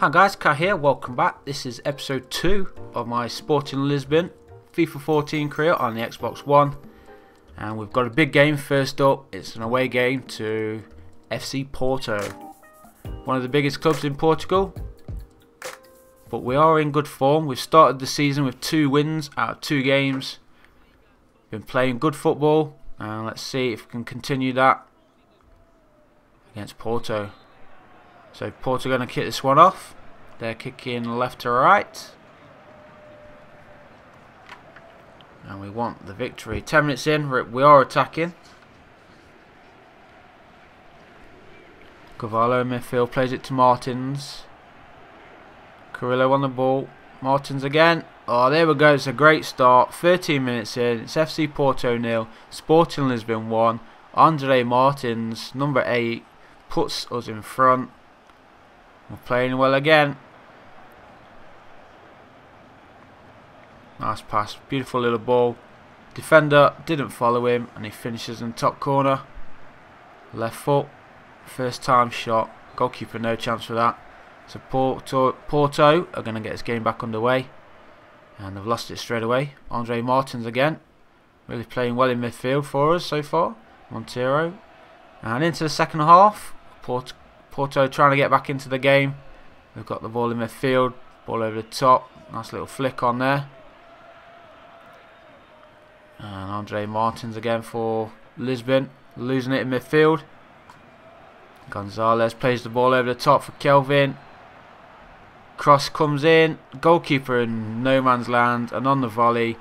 Hi guys, Kai here, welcome back. This is episode 2 of my Sporting Lisbon FIFA 14 career on the Xbox One. And we've got a big game first up. It's an away game to FC Porto. One of the biggest clubs in Portugal. But we are in good form. We've started the season with two wins out of two games. Been playing good football. And let's see if we can continue that against Porto. So Porto going to kick this one off. They're kicking left to right. And we want the victory. 10 minutes in, we are attacking. Carvalho in midfield plays it to Martins. Carrillo on the ball. Martins again. Oh, there we go. It's a great start. 13 minutes in. It's FC Porto nil. Sporting Lisbon 1. Andre Martins, number 8, puts us in front. We're playing well again. Nice pass. Beautiful little ball. Defender didn't follow him and he finishes in top corner. Left foot. First time shot. Goalkeeper no chance for that. So Porto, Porto are going to get this game back underway. And they've lost it straight away. Andre Martins again. Really playing well in midfield for us so far. Montero. And into the second half. Porto Porto trying to get back into the game. They've got the ball in midfield. Ball over the top. Nice little flick on there. And Andre Martins again for Lisbon. Losing it in midfield. Gonzalez plays the ball over the top for Kelvin. Cross comes in. Goalkeeper in no man's land. And on the volley.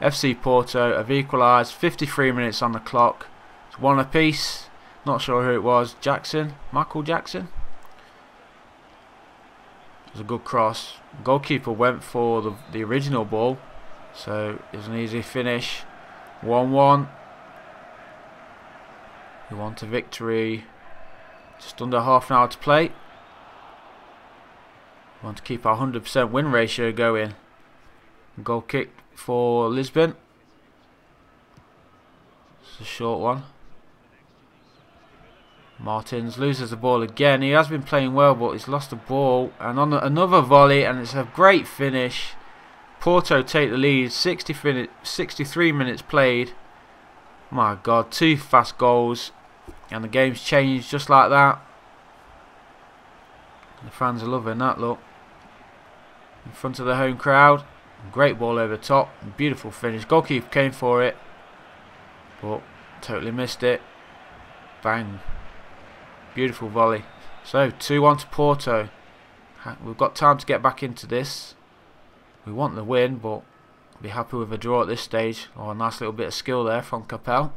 FC Porto have equalised. 53 minutes on the clock. It's one apiece. Not sure who it was. Jackson? Michael Jackson? It was a good cross. Goalkeeper went for the, the original ball. So it was an easy finish. 1-1. We want a victory. Just under half an hour to play. We want to keep our 100% win ratio going. Goal kick for Lisbon. It's a short one. Martins loses the ball again. He has been playing well, but he's lost the ball. And on another volley, and it's a great finish. Porto take the lead. 60 63 minutes played. My God, two fast goals. And the game's changed just like that. The fans are loving that look. In front of the home crowd. Great ball over top. Beautiful finish. Goalkeeper came for it. But totally missed it. Bang. Beautiful volley. So, 2-1 to Porto. We've got time to get back into this. We want the win, but be happy with a draw at this stage. Oh, a nice little bit of skill there from Capel.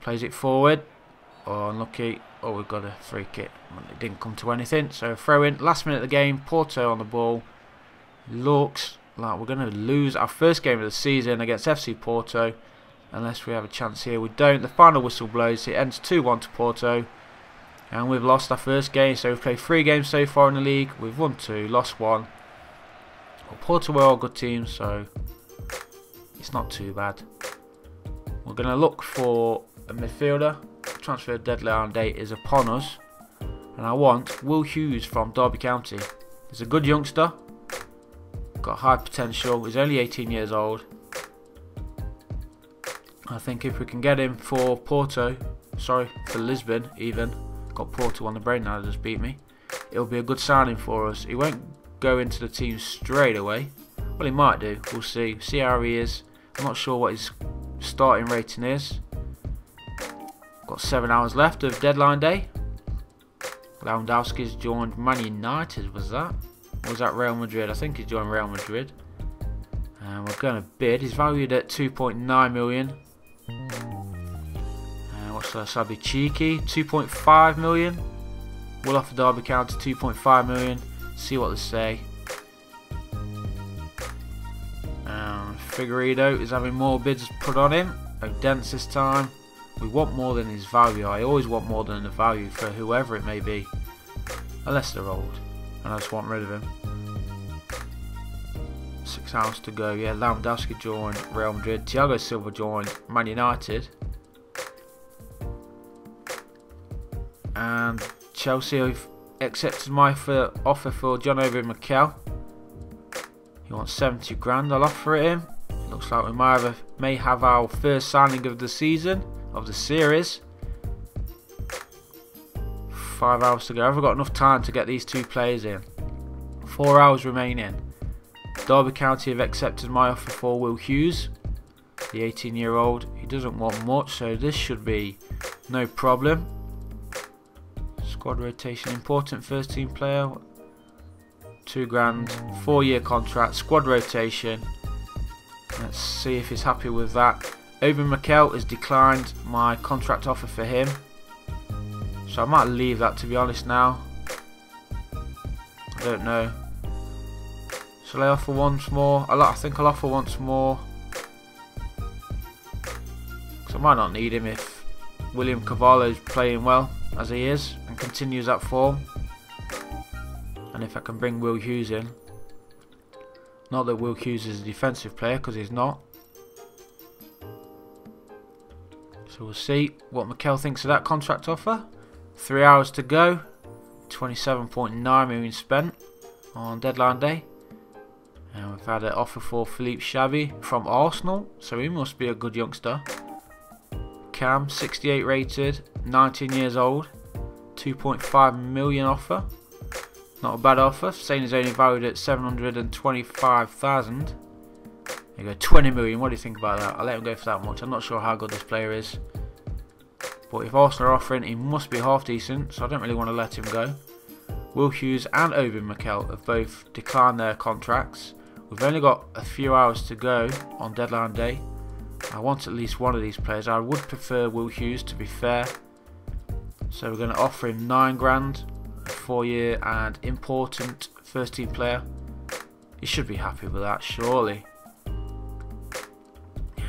Plays it forward. Oh, unlucky. Oh, we've got a free kick. It didn't come to anything. So, throw in. Last minute of the game. Porto on the ball. Looks like we're going to lose our first game of the season against FC Porto. Unless we have a chance here. We don't. The final whistle blows. It ends 2-1 to Porto. And we've lost our first game, so we've played three games so far in the league. We've won two, lost one. Porto are all good teams so it's not too bad. We're going to look for a midfielder. Transfer deadline date is upon us. And I want Will Hughes from Derby County. He's a good youngster. Got high potential. He's only 18 years old. I think if we can get him for Porto, sorry, for Lisbon even, got Porto on the brain now, just beat me. It'll be a good signing for us. He won't go into the team straight away. Well, he might do. We'll see. See how he is. I'm not sure what his starting rating is. Got seven hours left of deadline day. Lewandowski's joined Man United, was that? Or was that Real Madrid? I think he's joined Real Madrid. And we're going to bid. He's valued at 2.9 million. So that'll be cheeky. 2.5 million. We'll offer Derby County 2.5 million. See what they say. Um, Figueiredo is having more bids put on him. Odense this time. We want more than his value. I always want more than the value for whoever it may be. Unless they're old. And I just want rid of him. Six hours to go. Yeah, Lewandowski joined Real Madrid. Thiago Silva joined Man United. And Chelsea have accepted my offer for John Obi Mikel. He wants 70 grand. I'll offer it him. Looks like we might have, a, may have our first signing of the season, of the series. Five hours to go. Have I got enough time to get these two players in? Four hours remaining. Derby County have accepted my offer for Will Hughes, the 18 year old. He doesn't want much, so this should be no problem. Squad rotation, important first team player. Two grand, four year contract, squad rotation. Let's see if he's happy with that. Obi Mikel has declined my contract offer for him. So I might leave that to be honest now. I don't know. Shall I offer once more? I think I'll offer once more. Because I might not need him if William Carvalho is playing well as he is continues that form. And if I can bring Will Hughes in. Not that Will Hughes is a defensive player because he's not. So we'll see what Mikel thinks of that contract offer. Three hours to go. 27.9 million spent on deadline day. And we've had an offer for Philippe Xavi from Arsenal. So he must be a good youngster. Cam, 68 rated, 19 years old. 2.5 million offer. Not a bad offer, saying he's only valued at 725,000. There you go, 20 million, what do you think about that? I'll let him go for that much, I'm not sure how good this player is. But if Arsenal are offering, he must be half decent, so I don't really want to let him go. Will Hughes and Obi Mikel have both declined their contracts. We've only got a few hours to go on deadline day. I want at least one of these players. I would prefer Will Hughes to be fair. So we're going to offer him 9 grand four year and important first team player. He should be happy with that, surely.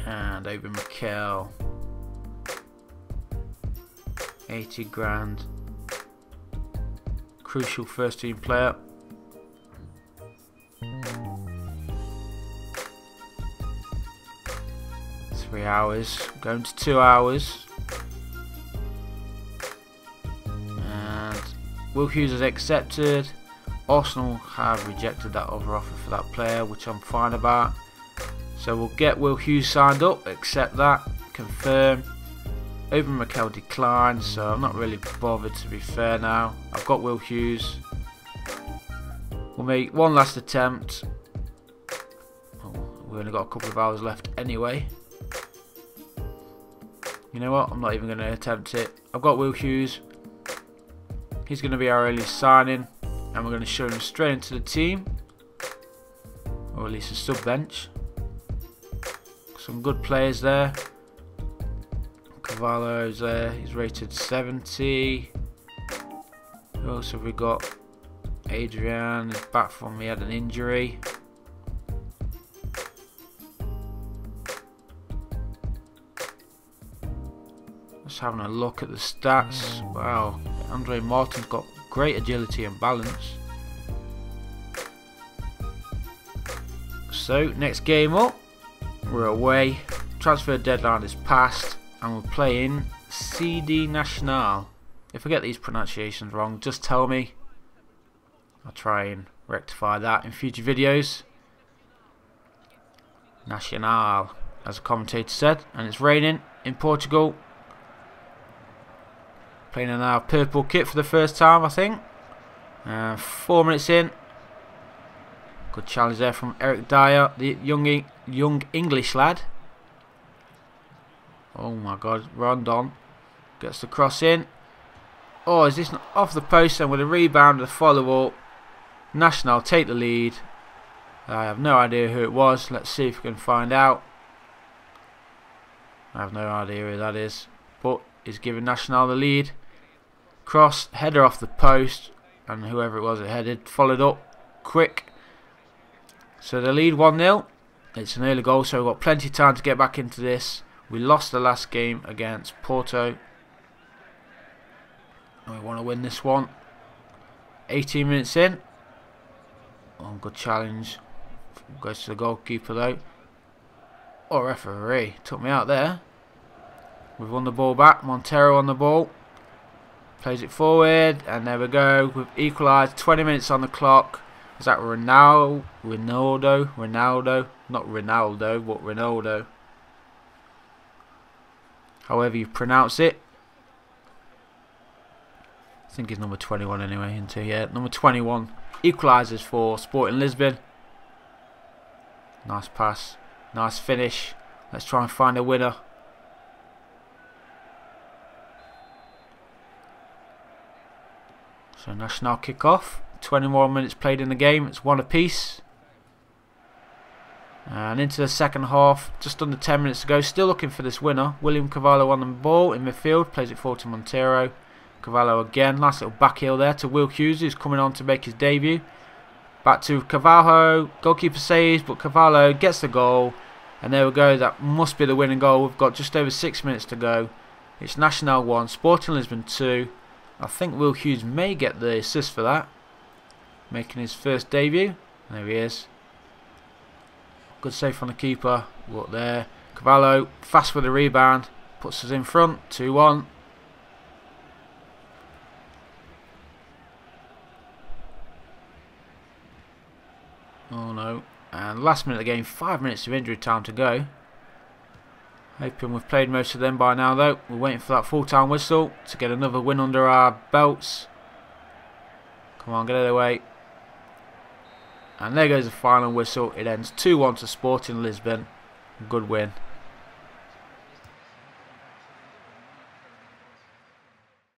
And Obi Mikel. 80 grand. Crucial first team player. Three hours. Going to two hours. Will Hughes has accepted. Arsenal have rejected that other offer for that player, which I'm fine about. So we'll get Will Hughes signed up, accept that, confirm. Obi Mikel declined, so I'm not really bothered to be fair now. I've got Will Hughes. We'll make one last attempt. Oh, we've only got a couple of hours left anyway. You know what? I'm not even going to attempt it. I've got Will Hughes. He's going to be our early signing, and we're going to show him straight into the team, or at least a sub bench. Some good players there. Carvalho's there, he's rated 70. Who else have we got? Adrien is back from he had an injury. Just having a look at the stats. Wow. Andre Martin's got great agility and balance. So, next game up, we're away. Transfer deadline is passed, and we're playing CD Nacional. If I get these pronunciations wrong, just tell me. I'll try and rectify that in future videos. Nacional, as a commentator said, and it's raining in Portugal. Playing in our purple kit for the first time, I think. Uh, four minutes in. Good challenge there from Eric Dier, the young young English lad. Oh my God, Rondon gets the cross in. Oh, is this off the post and with a rebound and a follow up? Nacional take the lead. I have no idea who it was. Let's see if we can find out. I have no idea who that is. But he's giving Nacional the lead. Cross, header off the post, and whoever it was it headed, followed up, quick. So the lead 1-0. It's an early goal, so we've got plenty of time to get back into this. We lost the last game against Porto. We want to win this one. 18 minutes in. Oh, good challenge. Goes to the goalkeeper though. Oh, referee. Took me out there. We've won the ball back. Montero on the ball. Plays it forward, and there we go. We've equalised. 20 minutes on the clock. Is that Ronaldo? Ronaldo? Ronaldo? Not Ronaldo, but Ronaldo. However you pronounce it. I think he's number 21 anyway, into yeah, number 21 equalises for Sporting Lisbon. Nice pass, nice finish. Let's try and find a winner. So Nacional kick-off. 20 more minutes played in the game. It's one apiece. And into the second half, just under 10 minutes to go. Still looking for this winner. William Carvalho on the ball in midfield. Plays it forward to Montero. Carvalho again. Nice little back heel there to Will Hughes, who's coming on to make his debut. Back to Carvalho. Goalkeeper saves, but Carvalho gets the goal. And there we go. That must be the winning goal. We've got just over six minutes to go. It's Nacional 1, Sporting Lisbon 2. I think Will Hughes may get the assist for that. Making his first debut. There he is. Good save from the keeper. What there. Carvalho, fast with the rebound. Puts us in front. 2-1. Oh no. And last minute of the game, five minutes of injury time to go. Hoping we've played most of them by now though. We're waiting for that full-time whistle to get another win under our belts. Come on, get out of the way. And there goes the final whistle. It ends 2-1 to Sporting Lisbon. Good win.